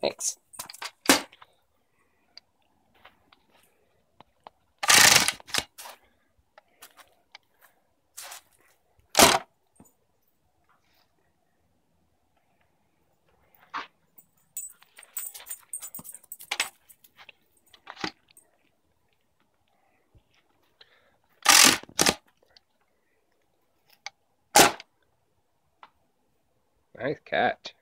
Thanks. Nice catch.